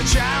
a child.